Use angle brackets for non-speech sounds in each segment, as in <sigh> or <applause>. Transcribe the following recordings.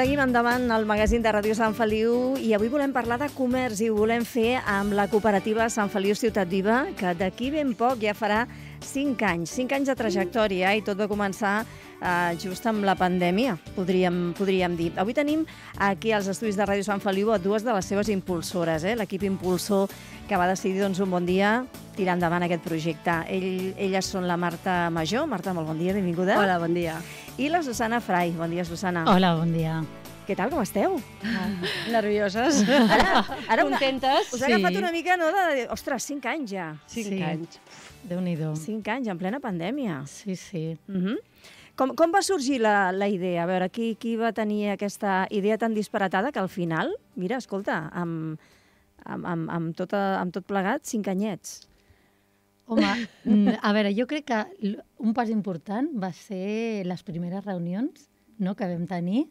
Seguim endavant al magazín de Ràdio Sant Feliu i avui volem parlar de comerç i ho volem fer amb la cooperativa Sant Feliu Ciutat Viva, que d'aquí ben poc ja farà 5 anys, 5 anys de trajectòria i tot va començar eh, just amb la pandèmia, podríem, podríem dir. Avui tenim aquí als estudis de Ràdio Sant Feliu dues de les seves impulsores, eh? l'equip impulsor que va decidir doncs, un bon dia tirar endavant aquest projecte. Ell, elles són la Marta Major. Marta, molt bon dia, benvinguda. Hola, bon dia. I la Susana Frai. Bon dia, Susana. Hola, bon dia. Què tal, com esteu? Ah, nervioses. <laughs> Ara, ara Contentes. Us ha agafat una mica, no, de... Ostres, 5 anys ja. Cinc Sí. anys. Déu-n'hi-do. 5 anys, en plena pandèmia. Sí, sí. Uh -huh. com, com va sorgir la, la idea? A veure, qui, qui va tenir aquesta idea tan disparatada que al final, mira, escolta, amb, amb, amb, amb, tota, amb tot plegat, 5 anyets. Home, <laughs> mm, a veure, jo crec que un pas important va ser les primeres reunions no, que vam tenir.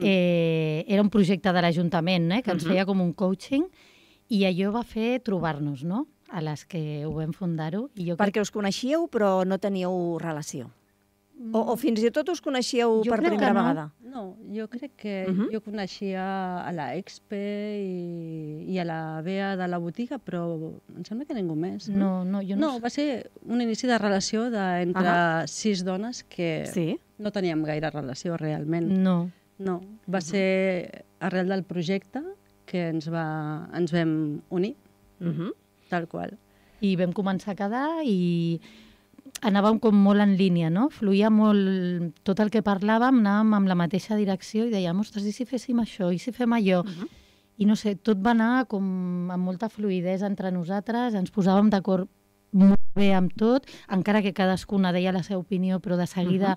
Eh, era un projecte de l'Ajuntament eh, que ens Mhm. feia com un coaching i allò va fer trobar-nos, no?, a les que ho vam fundar-ho. Jo crec Perquè us coneixíeu però no teníeu relació. O, o fins i tot us coneixíeu Jo per primera no. vegada. No, jo crec que Mhm. jo coneixia a la Expe i, i a la Bea de la botiga, però em sembla que ningú més. No, no, jo no, no va ser un inici de relació de, entre Ahà. sis dones que Sí? no teníem gaire relació realment. No. No, va ser arrel del projecte que ens, va, ens vam unir, Uh -huh. tal qual. I vam començar a quedar i anàvem com molt en línia, no? Fluïa molt... Tot el que parlàvem anàvem amb la mateixa direcció i dèiem, ostres, i si féssim això, i si fem allò? Uh -huh. I no sé, tot va anar com amb molta fluïdesa entre nosaltres, ens posàvem d'acord molt bé amb tot, encara que cadascuna deia la seva opinió, però de seguida...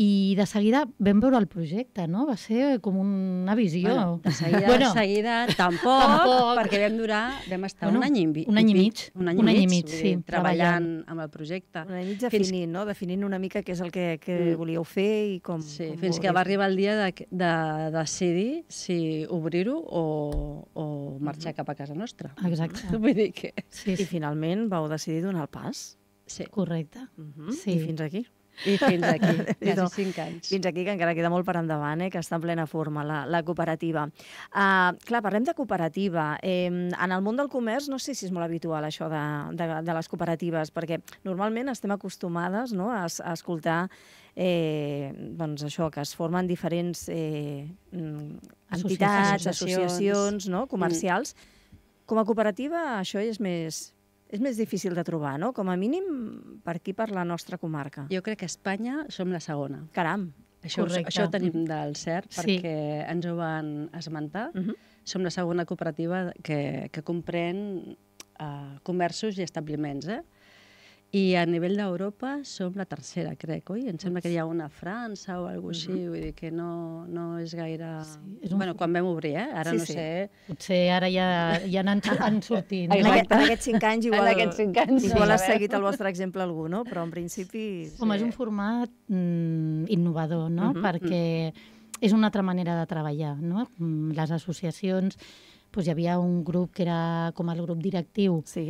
I de seguida vam veure el projecte, no? Va ser com una visió. Bueno, de seguida, Bueno, de seguida tampoc, Tampoc. perquè vam durar, vam estar Bueno, un any i, un any i mig, Un any, un any i i mig, mig, sí, treballant treballant. amb el projecte. Una nit Fins- definint, no? Definint una mica què és el que, que Mm. volíeu fer i com... Sí, com fins que va arribar el dia de, de decidir si obrir-ho o, o marxar cap a casa nostra. Exacte. <laughs> Vull dir que... Sí, I sí, finalment vau decidir donar el pas. Sí, correcte. Uh -huh. Sí. I fins aquí. I fins aquí, <laughs> quasi cinc anys. Fins aquí, que encara queda molt per endavant, eh, que està en plena forma la, la cooperativa. Uh, clar, parlem de cooperativa. Eh, en el món del comerç no sé si és molt habitual això de, de, de les cooperatives, perquè normalment estem acostumades no, a, a escoltar eh, doncs això, que es formen diferents eh, mm, entitats, Associacions. associacions no, comercials. Com a cooperativa això és més, és més difícil de trobar, no? Com a mínim per aquí, per la nostra comarca. Jo crec que a Espanya som la segona. Caram! Això, Correcte. això ho tenim del cert, Sí. perquè ens ho van esmentar. Uh -huh. Som la segona cooperativa que, que comprèn uh, comerços i establiments, eh? I a nivell d'Europa som la tercera, crec, oi? Em sembla que hi ha una a França o alguna cosa així, vull dir que no, no és gaire... Sí, és un- Bueno, quan vam obrir, eh? Ara Sí, no sí. sé... Potser ara ja, ja n'han han sortit. En, No? aquest, en aquests cinc anys <laughs> igual, En aquests cinc anys, igual sí. has seguit el vostre exemple algú, no? Però en principi... Home, és un format mm, innovador, no? Mhm, Perquè és una altra manera de treballar, no? Mm, Les associacions, doncs hi havia un grup que era com el grup directiu Sí,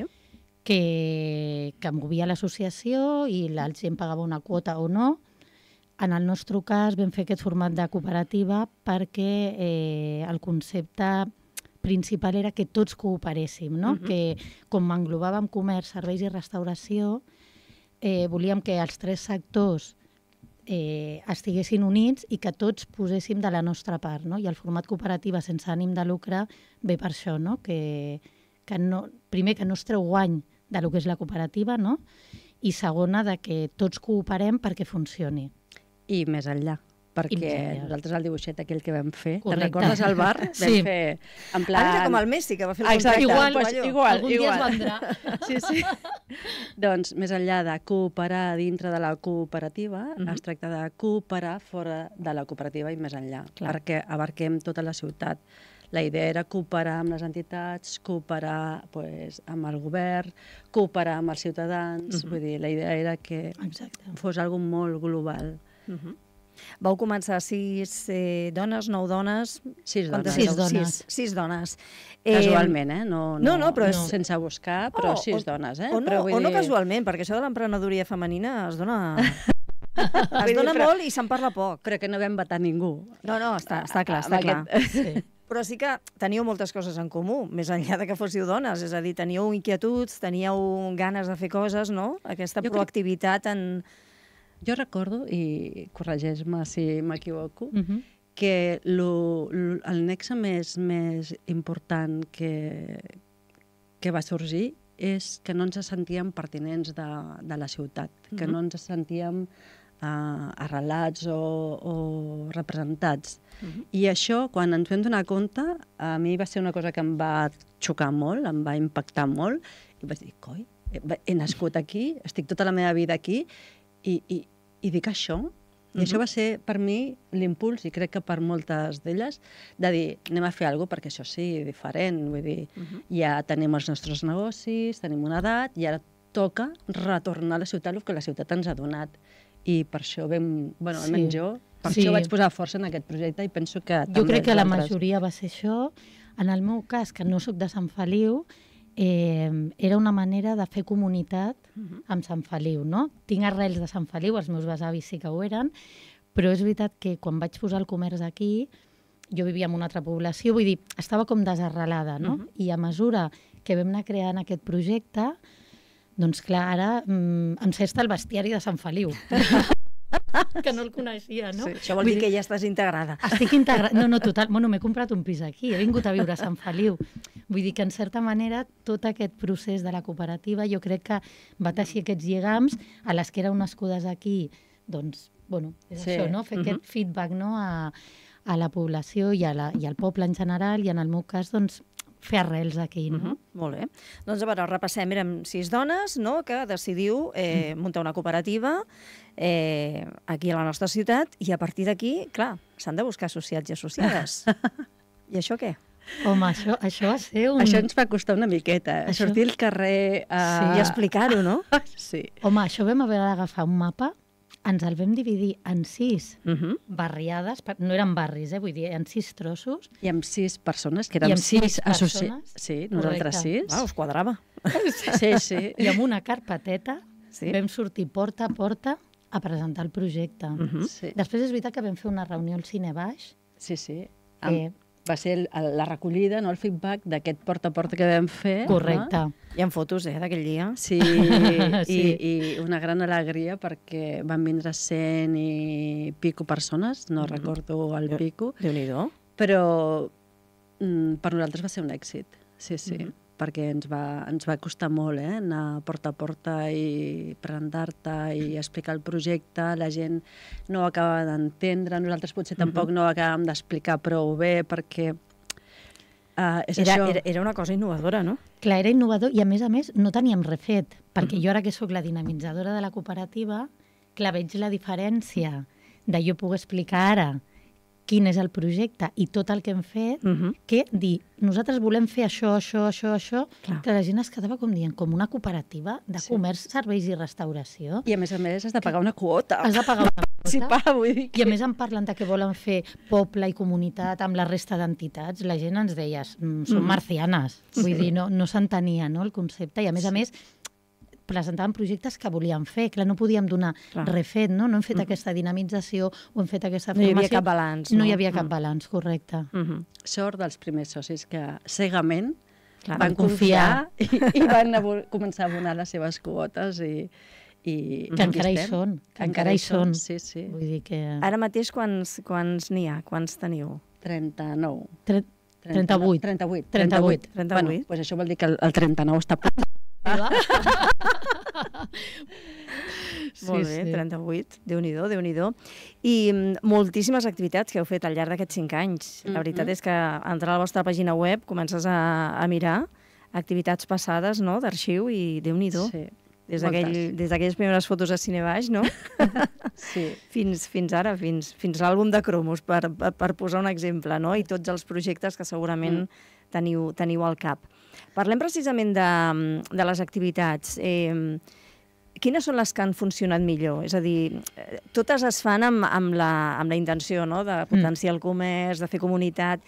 que, que movia l'associació i la gent pagava una quota o no. En el nostre cas vam fer aquest format de cooperativa perquè eh, el concepte principal era que tots cooperéssim, no? Mhm. que com englobàvem comerç, serveis i restauració, eh, volíem que els tres sectors eh, estiguessin units i que tots poséssim de la nostra part. No? I el format cooperativa sense ànim de lucre ve per això, no? que, que no, primer que no es treu guany de lo que és la cooperativa, no? i segona, de que tots cooperem perquè funcioni. I més enllà, perquè nosaltres el dibuixet aquell que vam fer, te'n recordes al bar? <laughs> Vam Sí. fer en Plan... Ara com el Messi, que va fer el Exacte. Igual, pues, igual, Algun dia igual. es vendrà. <laughs> Sí, sí. doncs, més enllà de cooperar dintre de la cooperativa, Mhm. -huh. es tracta de cooperar fora de la cooperativa i més enllà, Clar. perquè abarquem tota la ciutat. La idea era cooperar amb les entitats, cooperar pues, amb el govern, cooperar amb els ciutadans, Mhm. vull dir, la idea era que Exacte. fos algo molt global. Uh -huh. Vau començar sis eh, dones, nou dones... Sis dones. Sis dones. Sis, sis dones. Casualment, eh? No, no, no, però és- Sense buscar, però Oh, sis o- dones, eh? O no, però vull o no dir... casualment, perquè això de l'emprenedoria femenina es dona... <laughs> Es dona però- molt i se'n parla poc. Però que no vam vetar ningú. No, no, està, està clar, està clar. aquest- <laughs> Sí. Però sí que teníeu moltes coses en comú, més enllà de que fóssiu dones, és a dir, teníeu inquietuds, teníeu ganes de fer coses, no? Aquesta Jo crec- proactivitat en... Jo recordo, i corregeix-me si m'equivoco, Uh -huh. que lo, lo, el nexe més, més important que, que va sorgir és que no ens sentíem pertinents de, de la ciutat, que Mhm. no ens sentíem uh, arrelats o, o representats. Mhm. I això, quan ens vam donar compte, a mi va ser una cosa que em va xocar molt, em va impactar molt, i vaig dir, coi, he, he nascut aquí, estic tota la meva vida aquí, i, i, i dic això? I això Mhm. va ser per mi l'impuls, i crec que per moltes d'elles, de dir, anem a fer alguna cosa perquè això sigui diferent. Vull dir, Mhm. ja tenim els nostres negocis, tenim una edat, i ara toca retornar a la ciutat el que la ciutat ens ha donat. I per això vam, bueno, Sí. almenys jo, per Sí. això vaig posar força en aquest projecte i penso que Jo crec que la majoria va ser això. En el meu cas, que no sóc de Sant Feliu, eh, era una manera de fer comunitat Mhm. amb Sant Feliu, no? Tinc arrels de Sant Feliu, els meus besavis sí que ho eren, però és veritat que quan vaig posar el comerç aquí, jo vivia en una altra població, vull dir, estava com desarrelada, no? Mhm. I a mesura que vam anar creant aquest projecte, doncs clar, ara mm, em cesta el bestiari de Sant Feliu. <laughs> que no el coneixia, no? Sí, això vol dir que ja estàs integrada. Estic integrada... No, no, total. Bueno, m'he comprat un pis aquí, he vingut a viure a Sant Feliu. Vull dir que, en certa manera, tot aquest procés de la cooperativa jo crec que va teixir aquests lligams a les que éreu nascudes aquí, doncs, bueno, és Sí. això, no? Fer aquest feedback, no?, a, a la població i, a la, i al poble en general, i en el meu cas, doncs, fer arrels aquí, no? Mhm, Molt bé. Doncs a veure, repassem. Érem sis dones no, que decidiu eh, muntar una cooperativa eh, aquí a la nostra ciutat i a partir d'aquí, clar, s'han de buscar associats i associades. <laughs> I això què? Home, això, això va ser un... Això ens va costar una miqueta, eh? Això- sortir al carrer a... I explicar-ho, no? <laughs> Sí. Home, això vam haver d'agafar un mapa, ens el vam dividir en sis Uh -huh. barriades, no eren barris, eh? vull dir, en sis trossos, I amb sis persones, que érem sis sis associats. Sí, nosaltres Correcte. sis. Ah, us quadrava. Sí, sí. i amb una carpeteta Sí. sí. vam sortir porta a porta a presentar el projecte. Mm Mhm. sí. Després és veritat que vam fer una reunió al Cine Baix, Sí, sí. Amb, va ser la recollida, no, el feedback d'aquest porta a porta que vam fer. correcte. No? Hi ha fotos, eh, d'aquell dia. Sí, <laughs> Sí. I, i una gran alegria perquè van vindre cent i pico persones, no Mhm. recordo el pico, Déu-n'hi-do. però mm, per nosaltres va ser un èxit, sí, sí, Mhm. Perquè ens va, ens va costar molt eh, anar porta a porta i presentar-te i explicar el projecte, la gent no ho acaba d'entendre, nosaltres potser tampoc no ho acabàvem d'explicar prou bé perquè uh, és Era, això. era, era una cosa innovadora, no? Clar, era innovador i a més a més no teníem refet, perquè jo ara que sóc la dinamitzadora de la cooperativa, clar, veig la diferència de jo poder explicar ara quin és el projecte i tot el que hem fet, Uh -huh. que dir, nosaltres volem fer això, això, això, això, Clar. que la gent es quedava com dient, com una cooperativa de Sí. comerç, serveis i restauració. I a més a més has de pagar una quota. Has de pagar una <laughs> Sí, quota. pa, vull dir I a més em parlen de que volen fer poble i comunitat amb la resta d'entitats. La gent ens deia, "Mm, són marcianes. Vull dir, no, no s'entenia no, el concepte. I a més a més, presentaven projectes que volíem fer. Clar, no podíem donar Clar. res fet, no? No hem fet aquesta dinamització o hem fet aquesta No hi formació. havia cap balanç, No, no? hi havia cap Mm. balanç, correcte. Uh -huh. sort dels primers socis que cegament Clar, van van confiar. confiar i, i van abo- començar a abonar les seves quotes i, i Que encara hi són, que encara hi són. Sí, sí. Vull dir que... Ara mateix quants, quants n'hi ha? Quants teniu? 39. Tre... 38. 38. 38. 38. Bueno, pues això vol dir que el, el 39 està... ple. <laughs> Molt bé, 38. Déu-n'hi-do, déu nhi déu I mm, moltíssimes activitats que heu fet al llarg d'aquests cinc anys. La veritat Mhm. és que entrar a la vostra pàgina web comences a, a mirar activitats passades no, d'arxiu i. Sí. Des moltes. d'aquell- des d'aquelles primeres fotos a Cine Baix, no? <laughs> sí. fins, fins ara, fins, fins l'àlbum de cromos, per, per, per posar un exemple, no? I tots els projectes que segurament Mm. teniu, teniu al cap. Parlem precisament de, de les activitats. Eh, quines són les que han funcionat millor? És a dir, totes es fan amb, amb, la, amb la intenció no? de potenciar el comerç, de fer comunitat,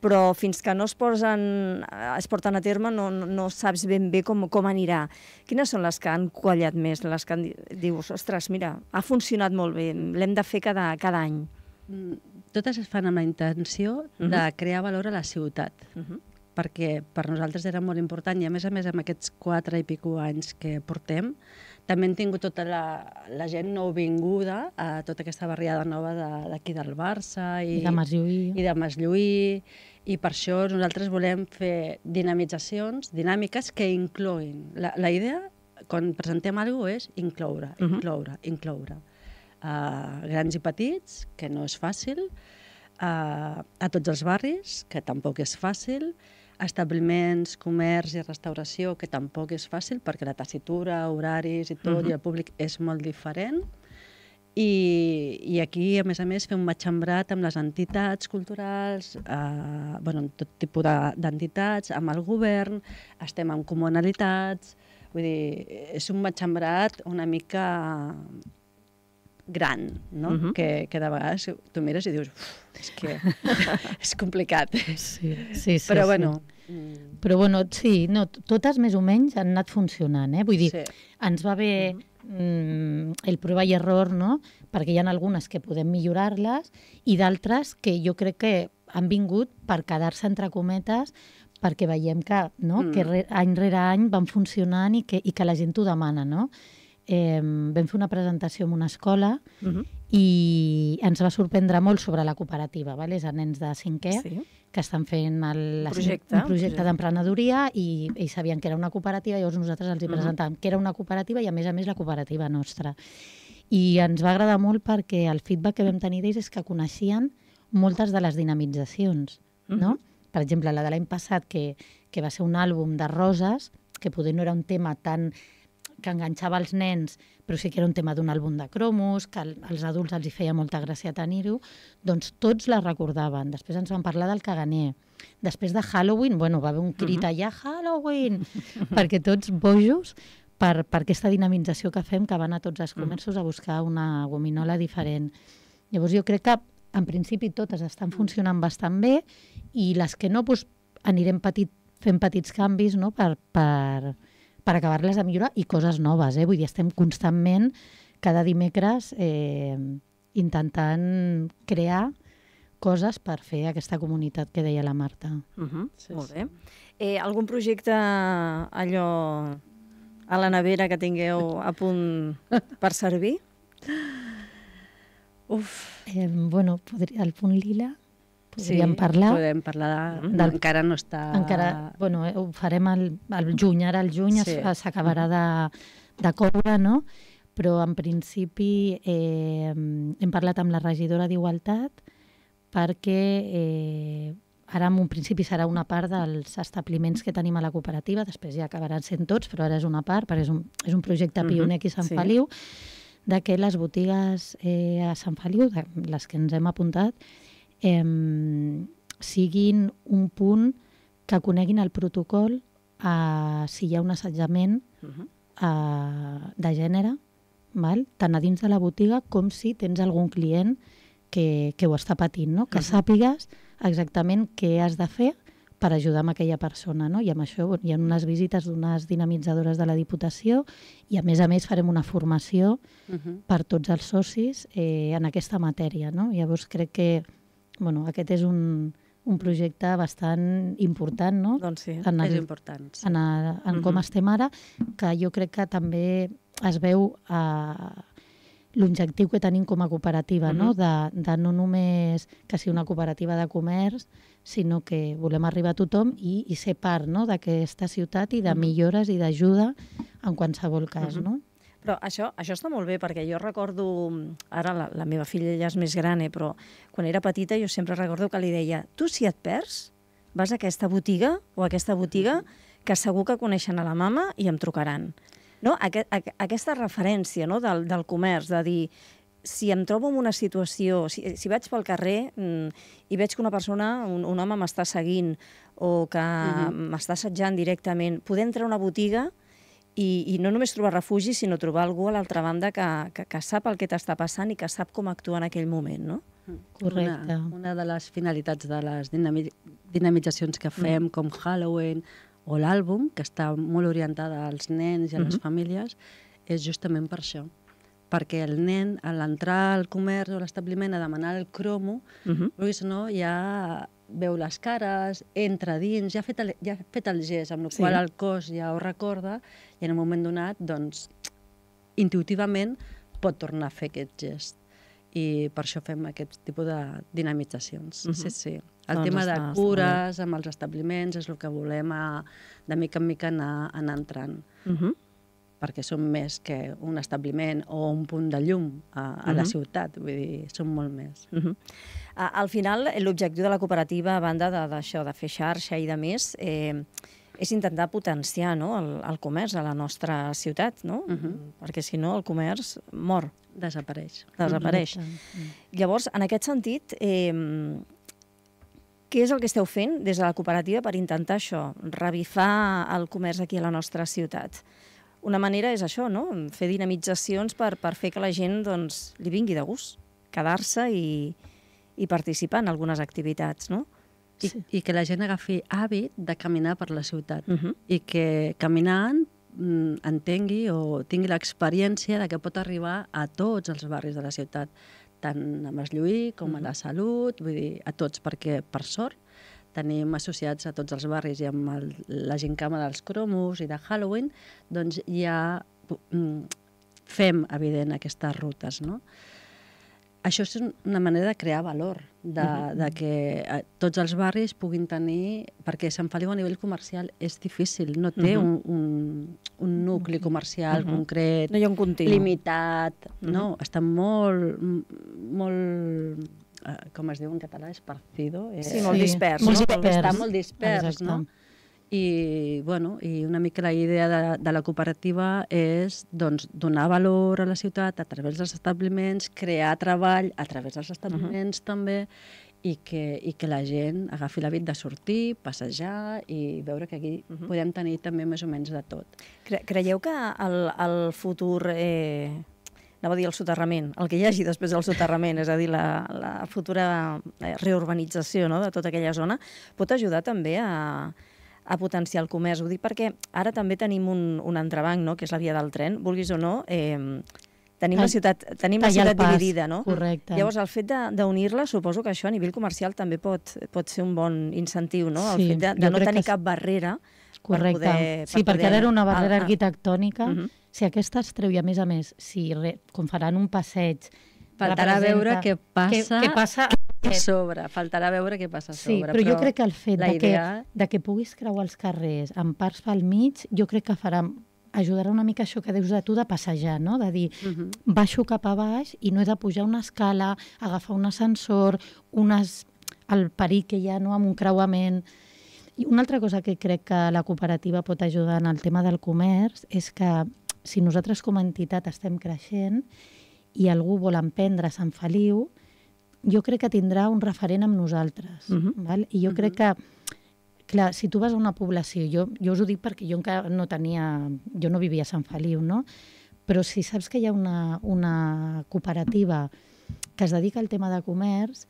però fins que no es, posen, es porten a terme no, no, no saps ben bé com, com anirà. Quines són les que han quallat més, les que di- dius, ostres, mira, ha funcionat molt bé, l'hem de fer cada, cada any? Mm, Totes es fan amb la intenció de Mhm. crear valor a la ciutat, Uh -huh. Perquè per nosaltres era molt important i a més a més amb aquests quatre i pico anys que portem també hem tingut tota la, la gent nouvinguda a tota aquesta barriada nova de- d'aquí del Barça I de Masllui. i de Maslluí i per això nosaltres volem fer dinamitzacions dinàmiques que incloïn. La, la idea, quan presentem alguna cosa, és incloure, Mhm. incloure, incloure. Uh, grans i petits, que no és fàcil, uh, a tots els barris, que tampoc és fàcil, establiments, comerç i restauració, que tampoc és fàcil perquè la tessitura, horaris i tot, Mhm. i el públic és molt diferent. I, I aquí, a més a més, fer un matxembrat amb les entitats culturals, eh, bueno, amb tot tipus de- d'entitats, amb el govern, estem amb comunalitats, vull dir, és un matxembrat una mica gran, no? Mhm. que, que de vegades tu mires i dius, "Uf, és que <laughs> és complicat. Sí, sí, sí. Però sí. bueno, mm, Però bueno, sí, no, totes més o menys han anat funcionant, eh? Vull dir, sí. ens va bé mm, el prova i error, no? Perquè hi ha algunes que podem millorar-les i d'altres que jo crec que han vingut per quedar-se entre cometes perquè veiem que, no? Mm. que re, any rere any van funcionant i que, i que la gent ho demana. No? Eh, vam fer una presentació en una escola Uh -huh. i ens va sorprendre molt sobre la cooperativa, vale? és a nens de cinquè, Sí. que estan fent el, projecte, un projecte d'emprenedoria i ells sabien que era una cooperativa, llavors nosaltres els hi Mhm. presentàvem que era una cooperativa i a més a més la cooperativa nostra. I ens va agradar molt perquè el feedback que vam tenir d'ells és que coneixien moltes de les dinamitzacions, no? Mhm. Per exemple, la de l'any passat, que, que va ser un àlbum de roses, que poder no era un tema tan que enganxava els nens, però sí que era un tema d'un àlbum de cromos, que al- als adults els hi feia molta gràcia tenir-ho, doncs tots la recordaven. Després ens van parlar del caganer. Després de Halloween, bueno, va haver un crit allà, Halloween, <laughs> perquè tots bojos per, per aquesta dinamització que fem, que van a tots els comerços a buscar una gominola diferent. Llavors jo crec que en principi totes estan funcionant bastant bé i les que no, doncs, anirem petit, fent petits canvis no? per, per, per acabar-les de millorar i coses noves. Eh? Vull dir, estem constantment, cada dimecres, eh, intentant crear coses per fer aquesta comunitat que deia la Marta. Uh -huh. Sí, Molt sí. bé. Eh, algun projecte allò a la nevera que tingueu a punt <laughs> per servir? Uf, Eh, bueno, podria, el punt lila, podríem parlar. podem parlar de... Del- Del... Encara no està... Encara, bueno, eh, ho farem al, al juny, ara al juny Sí. sí. s'acabarà de, de coure, no? Però en principi eh, hem parlat amb la regidora d'Igualtat perquè eh, ara en un principi serà una part dels establiments que tenim a la cooperativa, després ja acabaran sent tots, però ara és una part, perquè és un, és un projecte Mhm, pioner aquí a Sant sí. Feliu, de que les botigues eh, a Sant Feliu, les que ens hem apuntat, eh, siguin un punt que coneguin el protocol eh, si hi ha un assetjament Uh -huh. eh, de gènere, val? tant a dins de la botiga com si tens algun client que, que ho està patint, no? que Mhm. sàpigues exactament què has de fer per ajudar amb aquella persona. No? I amb això bueno, hi ha unes visites d'unes dinamitzadores de la Diputació i a més a més farem una formació Uh -huh. per tots els socis eh, en aquesta matèria. No? Llavors crec que bueno, aquest és un, un projecte bastant important no? Doncs sí. en, És el, important. Sí. en, el, en com Mhm. estem ara, que jo crec que també es veu a l'objectiu que tenim com a cooperativa, no? Mhm. De, de no només que sigui una cooperativa de comerç, sinó que volem arribar a tothom i, i ser part no? d'aquesta ciutat i de Mhm. millores i d'ajuda en qualsevol cas. Mhm. no? Però això, això està molt bé, perquè jo recordo, ara la, la meva filla ja és més gran, eh, però quan era petita jo sempre recordo que li deia tu si et perds, vas a aquesta botiga o a aquesta botiga que segur que coneixen a la mama i em trucaran. No? Aquest, aqu aquesta referència no? del, del comerç, de dir si em trobo en una situació, si, si vaig pel carrer mm, i veig que una persona, un, un home m'està seguint o que m'està assetjant directament, poder entrar a una botiga i, i no només trobar refugi, sinó trobar algú a l'altra banda que, que, que sap el que t'està passant i que sap com actuar en aquell moment, no? Correcte. Una, una de les finalitats de les dinami dinamitzacions que fem, mm. com Halloween o l'àlbum, que està molt orientada als nens i a les Mhm. famílies, és justament per això. Perquè el nen, a l'entrar al comerç o a l'establiment a demanar el cromo, Uh -huh. vulguis o no, ja veu les cares, entra dins, ja ha fet el, ja ha fet el gest, amb el Sí. qual el cos ja ho recorda, i en un moment donat, doncs, intuïtivament pot tornar a fer aquest gest. I per això fem aquest tipus de dinamitzacions. Mhm. Sí, sí. El Doncs tema de està- està molt cures amb els establiments és el que volem a, de mica en mica anar, anar entrant Uh -huh. Perquè som més que un establiment o un punt de llum a, a la Mhm. ciutat, vull dir, som molt més. Uh -huh. Al final, l'objectiu de la cooperativa, a banda de- d'això, de, de fer xarxa i de més, eh, és intentar potenciar no, el, el comerç a la nostra ciutat, no? Mhm. Perquè si no, el comerç mor, Desapareix. desapareix. Correcte. Llavors, en aquest sentit, eh, què és el que esteu fent des de la cooperativa per intentar això, revifar el comerç aquí a la nostra ciutat? Una manera és això, no? Fer dinamitzacions per, per fer que la gent doncs, li vingui de gust, quedar-se i, i participar en algunes activitats, no? I, Sí. I que la gent agafi hàbit de caminar per la ciutat. Uh -huh. i que caminant mm, entengui o tingui l'experiència de que pot arribar a tots els barris de la ciutat, tant a Maslluí com a la Salut, vull dir, a tots, perquè, per sort, tenim associats a tots els barris i amb el, la gincama dels cromos i de Halloween, doncs ja mm, fem evident aquestes rutes, no? Això és un- una manera de crear valor, de, de que eh, tots els barris puguin tenir... Perquè Sant Feliu a nivell comercial és difícil, no té Mhm. un, un, un nucli comercial Mhm. concret, No hi ha un continu. limitat, no, està molt, molt, eh, com es diu en català, esparcido. Eh, Sí, molt dispers, Molt no? dispers. Està molt dispers, Exacte. no? I, bueno, i una mica la idea de, de la cooperativa és doncs, donar valor a la ciutat a través dels establiments, crear treball a través dels establiments uh -huh. també i que, i que la gent agafi l'hàbit de sortir, passejar i veure que aquí uh. -huh. podem tenir també més o menys de tot. Cre creieu que el, el futur... Eh, anava a dir el soterrament, el que hi hagi després del soterrament, és a dir, la, la futura eh, reurbanització no, de tota aquella zona, pot ajudar també a, a potenciar el comerç. Ho dic perquè ara també tenim un, un entrebanc, no?, que és la via del tren, vulguis o no, eh, tenim la ciutat, tenim la ciutat pas, dividida, no? correcte. Llavors, el fet de- d'unir-la, suposo que això a nivell comercial també pot, pot ser un bon incentiu, no? El Sí, fet de, de no tenir que cap barrera Correcte. poder- sí, per perquè poder- ara era una barrera Ah, arquitectònica. Mhm. Si aquesta es treu i, a més a més, si re, com faran un passeig... Faltarà veure què passa, Què, què passa a sobre, faltarà veure què passa a Sí, sobre. però, jo crec que el fet de, idea... que, de que puguis creuar els carrers amb parts pel mig, jo crec que farà ajudarà una mica això que dius de tu de passejar, no? De dir, Uh -huh. baixo cap a baix i no he de pujar una escala, agafar un ascensor, unes, el perill que hi ha no, amb un creuament... I una altra cosa que crec que la cooperativa pot ajudar en el tema del comerç és que si nosaltres com a entitat estem creixent i algú vol emprendre a Sant Feliu, jo crec que tindrà un referent amb nosaltres. Mhm. val? I jo crec que clar, si tu vas a una població, jo, jo us ho dic perquè jo encara no tenia, jo no vivia a Sant Feliu, no? Però si saps que hi ha una, una cooperativa que es dedica al tema de comerç,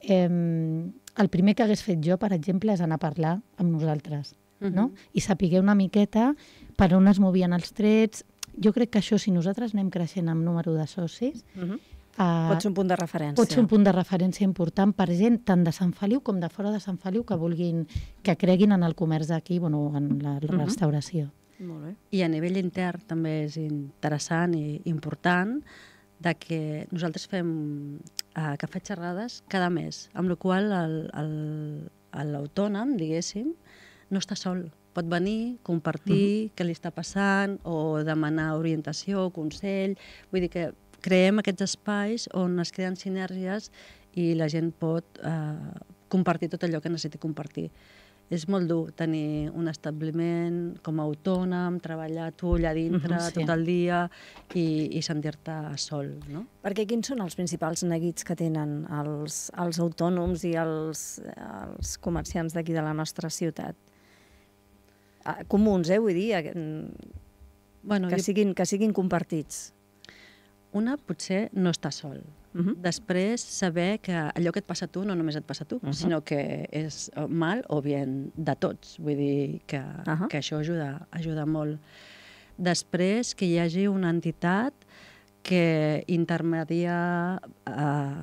eh, el primer que hagués fet jo, per exemple, és anar a parlar amb nosaltres, no? Mhm. I sapiguer una miqueta per on es movien els trets. Jo crec que això, si nosaltres anem creixent amb número de socis, Uh -huh. eh, Pot ser un punt de referència. pot ser un punt de referència important per gent tant de Sant Feliu com de fora de Sant Feliu que vulguin, que creguin en el comerç d'aquí, bueno, en la, la Mhm. restauració. Molt bé. I a nivell intern també és interessant i important de que nosaltres fem uh, cafè xerrades cada mes, amb la qual el- l'autònom, diguéssim, no està sol. Pot venir, compartir què li està passant o demanar orientació, consell... Vull dir que creem aquests espais on es creen sinergies i la gent pot eh, compartir tot allò que necessiti compartir. És molt dur tenir un establiment com a autònom, treballar tu allà dintre Mhm, sí. tot el dia i, i sentir-te sol, no? Perquè quins són els principals neguits que tenen els, els autònoms i els, els comerciants d'aquí de la nostra ciutat? Comuns, eh, vull dir, eh, Bueno, que jo, siguin, que siguin compartits. una potser no està sol. Mhm. Després, saber que allò que et passa a tu no només et passa a tu, Mhm. sinó que és mal o bien de tots. Vull dir que, Ahà. que això ajuda, ajuda molt. Després, que hi hagi una entitat que intermedia eh,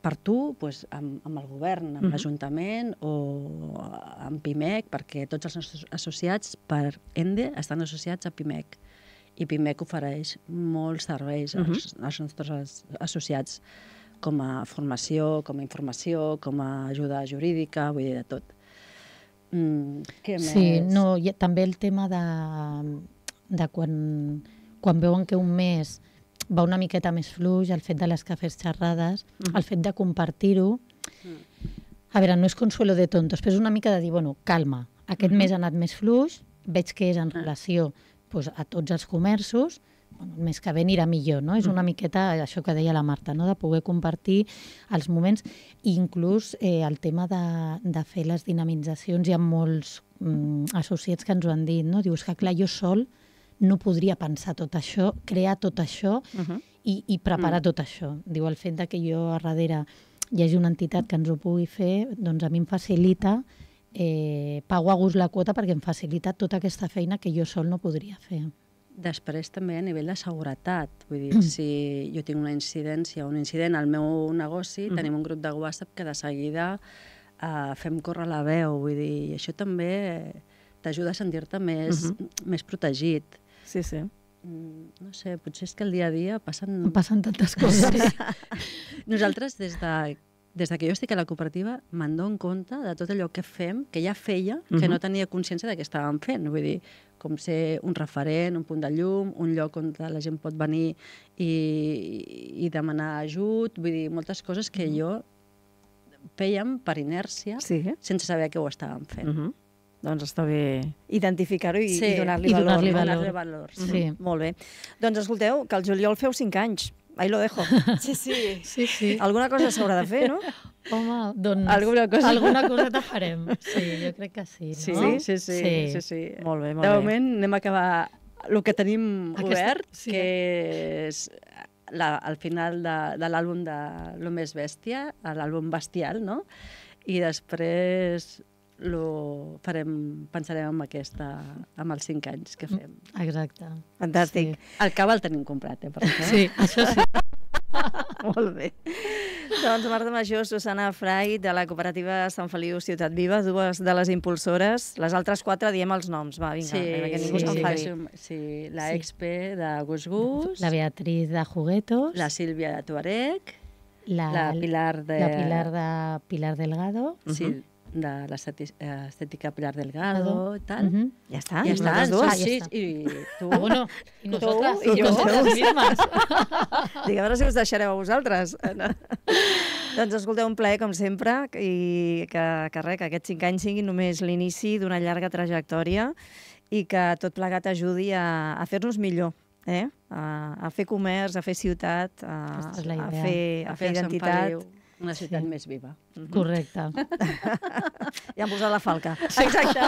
per tu pues, amb, amb el govern, amb Mhm. l'Ajuntament o amb PIMEC, perquè tots els nostres associats per ENDE estan associats a PIMEC i PIMEC ofereix molts serveis als, als nostres as- associats com a formació, com a informació, com a ajuda jurídica, vull dir, de tot. Mm, què Sí, més? no, i també el tema de, de quan, quan veuen que un mes va una miqueta més fluix, el fet de les cafès xerrades, Mhm. el fet de compartir-ho. A veure, no és consuelo de tontos, però és una mica de dir, bueno, calma, aquest Mhm. mes ha anat més fluix, veig que és en Ah. relació pues, a tots els comerços, bueno, mes que ve anirà millor, no? És una miqueta això que deia la Marta, no? de poder compartir els moments, inclús eh, el tema de, de fer les dinamitzacions, hi ha molts mm, associats que ens ho han dit, no? Dius que, clar, jo sol no podria pensar tot això, crear tot això Mhm. i, i preparar mm. tot això. Diu, el fet de que jo a darrere hi hagi una entitat que ens ho pugui fer, doncs a mi em facilita eh, pago a gust la quota perquè em facilita tota aquesta feina que jo sol no podria fer. Després també a nivell de seguretat, vull <clears throat> dir, si jo tinc una incidència, un incident al meu negoci, Mhm. tenim un grup de WhatsApp que de seguida uh, fem córrer la veu, vull dir, i això també t'ajuda a sentir-te més, més protegit. Sí, sí. Mm, No sé, potser és que el dia a dia passen... Passen tantes coses. <laughs> Nosaltres, des de, des de que jo estic a la cooperativa, me'n dono compte de tot allò que fem, que ja feia, que Mhm. no tenia consciència de què estàvem fent. Vull dir, com ser un referent, un punt de llum, un lloc on la gent pot venir i, i demanar ajut, vull dir, moltes coses que jo fèiem per inèrcia Sí. sense saber què ho estàvem fent. Mm -hmm. Doncs està bé identificar-ho i, Sí, i donar-li valor. donar-li no? valor. Donar-li valor. Sí. Sí. Molt bé. Doncs escolteu, que el juliol feu 5 anys. Ahí lo dejo. <laughs> Sí, sí. Sí, sí. Alguna cosa s'haurà de fer, no? Home, doncs... Alguna cosa. Alguna coseta farem. Sí, jo crec que sí, no? Sí, sí, sí, sí, sí, sí. Molt bé, molt De bé. moment anem a acabar el que tenim Aquesta- obert, sí. que és la, al final de, de l'àlbum de Lo més bèstia, l'àlbum bestial, no? I després lo farem, pensarem en aquesta, amb els cinc anys que fem. Exacte. Fantàstic. El cava el tenim comprat, eh, per això. Sí, això sí. <laughs> Molt bé. Doncs Marta Major, Susana Frai, de la cooperativa Sant Feliu Ciutat Viva, dues de les impulsores. Les altres quatre diem els noms, va, vinga, Sí, perquè ningú sí, sí, s'enfadi. sí, la Sí. Expe de Gus Gus, La Beatriz de Juguetos, la Sílvia de Tuareg, la, la Pilar de... la Pilar de Pilar Delgado. Sí, de l'estètica Pilar Delgado i tal. Mhm. Ja està? Ja està, nosaltres dues? Ah, ja sí, està. i tu... Ah, bueno, i nosotras, i jo. nosotras mismas. <laughs> Dic, a veure si us deixareu a vosaltres. <laughs> doncs escolteu, un plaer, com sempre, i que, que res, que aquests cinc anys siguin només l'inici d'una llarga trajectòria i que tot plegat ajudi a, a fer-nos millor, eh? A, a fer comerç, a fer ciutat, a, a fer, a fer Sant identitat. Una ciutat Sí. més viva. Correcte. <laughs> Ja han posat la falca. Exacte.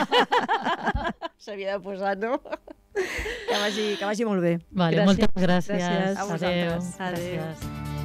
<laughs> S'havia de posar, no? Que vagi, que vagi molt bé. Vale, Gràcies. moltes gràcies. Gràcies. A Adéu. vosaltres. Adéu. Gràcies.